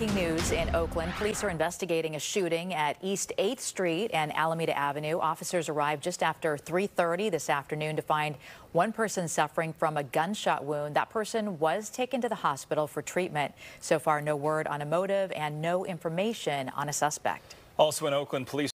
Breaking news in Oakland. Police are investigating a shooting at East 8th Street and Alameda Avenue. Officers arrived just after 3.30 this afternoon to find one person suffering from a gunshot wound. That person was taken to the hospital for treatment. So far, no word on a motive and no information on a suspect. Also in Oakland, police